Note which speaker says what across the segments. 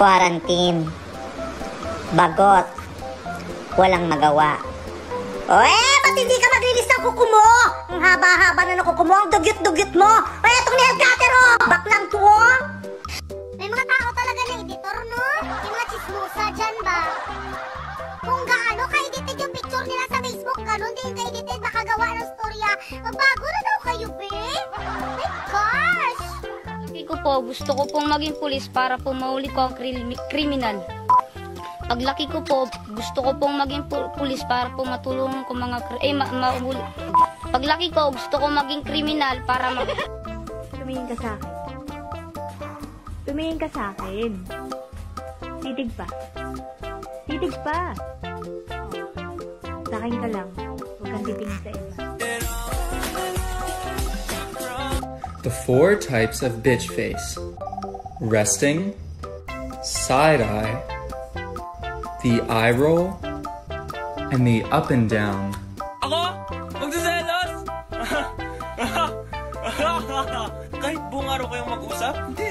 Speaker 1: Quarantine. Bagot. Walang magawa. O eh, ba't hindi ka maglinis ng kuko mo? Ang haba-haba na ng kuko mo, ang dugyot-dugyot mo. O etong nail cutter oh, baklang to oh.
Speaker 2: May mga tao talaga na editor, no? Yung mga chismosa dyan ba? Kung gaano ka-edited yung picture nila sa Facebook, ganun din ka-edited makagawa ng storya. Magbago na
Speaker 3: po, gusto ko pong maging pulis para po mahuli ko ang krimi- kriminal. Paglaki ko po, gusto ko pong maging pu- pulis para po matulungan ko mga eh, ma- mahuli. Paglaki ko, gusto ko maging kriminal para mag...
Speaker 4: Tumingin ka sa akin. Tumingin ka sa akin. Titig pa. Titig pa. Sa akin ka lang. Huwag kang titingin sa iba.
Speaker 5: The four types of bitch face resting, side eye, the eye roll, and the up and down.
Speaker 6: Ako? Magsiselos? Kahit buong araw kayong mag-usap? Hindi,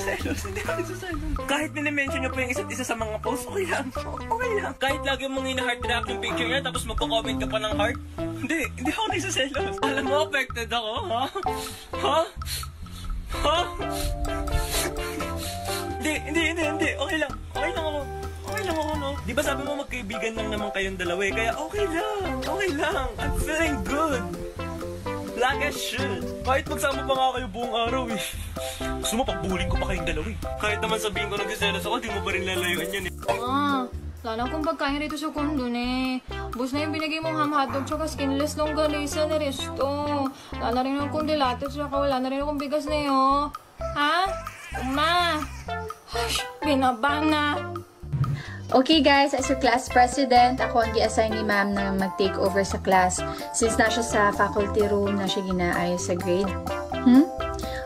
Speaker 6: nagsiselos. Hindi ako nagsiselos. Kahit minimension niyo po yung isa't isa sa mga posts, okay lang. Okay lang. Kahit lagi mong ina-heart react yung picture niya, tapos magko-comment ka pa ng heart, hindi, hindi ako nagsiselos. Alam mo, affected ako, ha? Ha? Ha? Hindi, hindi, hindi, hindi. Okay lang. Okay lang ako. Okay lang ako, no? Di ba sabi mo magkaibigan lang naman kayong dalawa eh? Kaya okay lang. Okay lang. I'm feeling good. Like I should. Kahit magsama pa nga kayo buong araw eh. Gusto mo, pagbuling ko pa kayong dalawa eh. Kahit naman sabihin ko nagsiselos ako, di mo pa rin lalayuan yan eh.
Speaker 7: Ah, lalo kung pagkain rito sa kondo ni. Bus na yung binigay mong ham hotdog tsaka skinless longganisa ni Resto. Wala na rin akong dilato tsaka wala na rin akong bigas na yun. Ha? Uma! Hush! Binaba na!
Speaker 8: Okay guys, as your class president, ako ang gi-assign ni ma'am na mag-take over sa class since na siya sa faculty room na siya ginaayos sa grade. Hmm?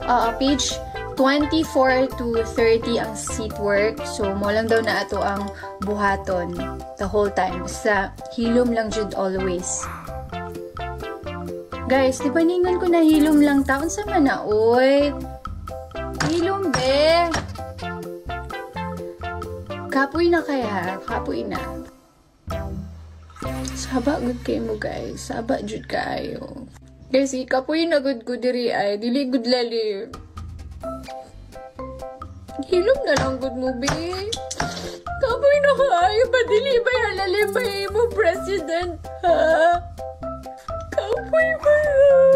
Speaker 8: Oo, page 24 to 30 ang seat work. So, mo lang daw na ato ang buhaton the whole time. Sa hilom lang jud always. Guys, di ba ningon ko na hilom lang taon sa mana, oy? Hilom, be! Kapoy na kaya, kapoy na. Saba good kay mo guys. Saba jud kayo. Kasi kapoy na good ko diri ay dili good lalim. Hilom na lang good mo be. Kapoy na kayo ba dili ba yung lalim ba mo president ha? Kapoy ba yun?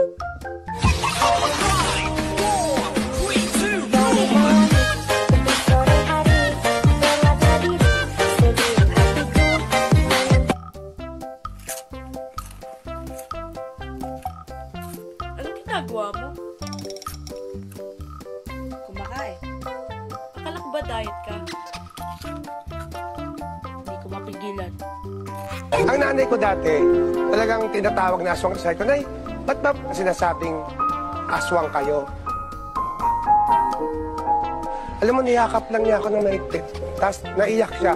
Speaker 9: Ginagawa mo? Kumakain. Akala ko ba diet ka? Hindi ko mapigilan.
Speaker 10: Ang nanay ko dati, talagang tinatawag na aswang. Sabi ko, Nay, ba't ba sinasabing aswang kayo? Alam mo, niyakap lang niya ako ng maigpit. Tapos naiyak siya.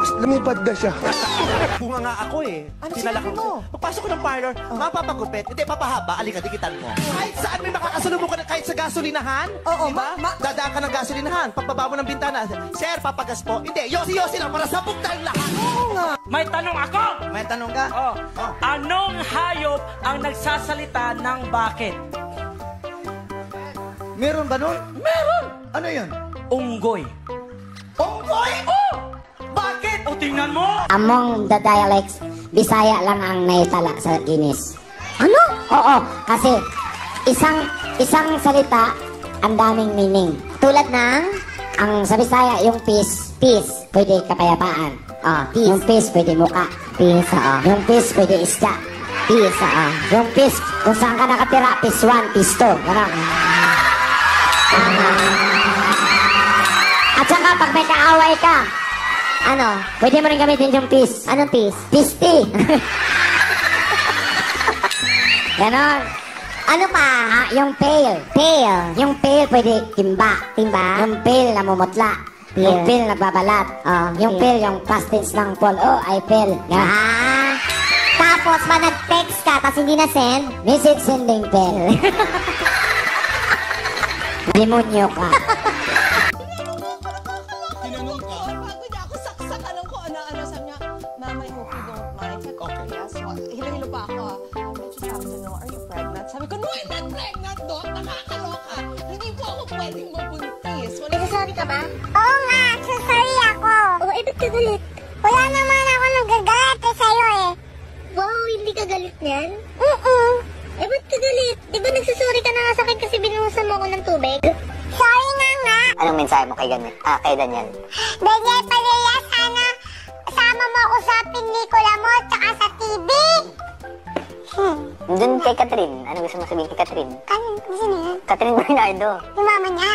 Speaker 10: Tapos lumipad na siya.
Speaker 11: Bunga nga ako eh.
Speaker 12: Ano
Speaker 11: Sinala
Speaker 12: sinabi
Speaker 11: ko.
Speaker 12: mo?
Speaker 11: Pagpasok ko ng parlor, mapapagupit. Hindi, papahaba. Alika, dikitan mo. Kahit saan may makakasalubong ka na, kahit sa gasolinahan.
Speaker 12: Oo,
Speaker 11: diba?
Speaker 12: ma- ma-
Speaker 11: Dadaan ka ng gasolinahan. Pagbaba mo ng bintana, Sir, papagas po. Hindi, yosi-yosi lang para sabog tayong lahat. Oo nga.
Speaker 12: May tanong ako!
Speaker 11: May tanong ka?
Speaker 12: Oh.
Speaker 11: Oh.
Speaker 12: Anong hayop ang nagsasalita ng bakit?
Speaker 11: Meron ba nun?
Speaker 12: Meron!
Speaker 11: Ano yun?
Speaker 12: Unggoy.
Speaker 11: Onggoy!
Speaker 12: Oh! Tingnan mo!
Speaker 1: Among the dialects, Bisaya lang ang naitala sa Guinness. Ano? Oo, kasi isang isang salita ang daming meaning. Tulad ng ang sa Bisaya yung peace, peace pwede kapayapaan. Ah, peace. Yung peace pwede muka. Peace, oo. Yung peace pwede isda. Peace, oo. Yung peace, kung saan ka nakatira, peace 1, peace 2. Ganon. At saka pag may kaaway ka, ano, pwede mo rin gamitin yung peace. Anong peace? Tea. Ganon. Ano pa? Ah, yung pale. Pale. Yung pale pwede timba. Timba? Yung pale na mumutla. Yung pale nagbabalat. Oh, yung pale yung past tense ng Paul. Oh, I pale. Ah. Tapos, pa nag-text ka, tapos hindi na-send, message sending pale. Demonyo ka.
Speaker 13: Sabi ko, no, I'm not pregnant, Doc. Nakakaloka. Hindi po ako
Speaker 2: pwedeng mabuntis. Wala... Well, ka ba? Oo nga, so sorry ako. Oo, eh, ba't ka galit? Wala naman ako nagagalit eh sa'yo eh. Wow, hindi ka galit niyan? Oo. Uh-uh. Eh, ba't ka galit? Di ba nagsasorry ka na nga sa'kin kasi binuhusan mo ako ng tubig? Sorry na nga.
Speaker 14: Anong mensahe mo kay Ganyan? Ah, kay Daniel?
Speaker 2: Daniel Padilla, sana sama mo ako sa pinikula mo tsaka sa TV. Hmm.
Speaker 14: Doon kay Catherine. Ano gusto mo sabihin kay Catherine?
Speaker 2: Ano? Gusto niya?
Speaker 14: Catherine Bernardo.
Speaker 2: Yung mama niya?